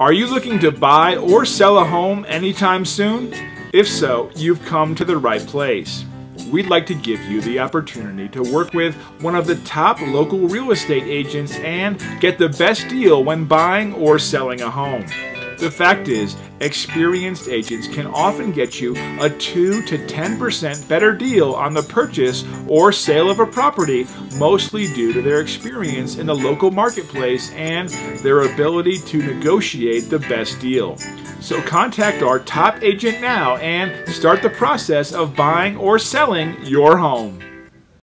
Are you looking to buy or sell a home anytime soon? If so, you've come to the right place. We'd like to give you the opportunity to work with one of the top local real estate agents and get the best deal when buying or selling a home. The fact is, experienced agents can often get you a 2 to 10% better deal on the purchase or sale of a property, mostly due to their experience in the local marketplace and their ability to negotiate the best deal. So contact our top agent now and start the process of buying or selling your home.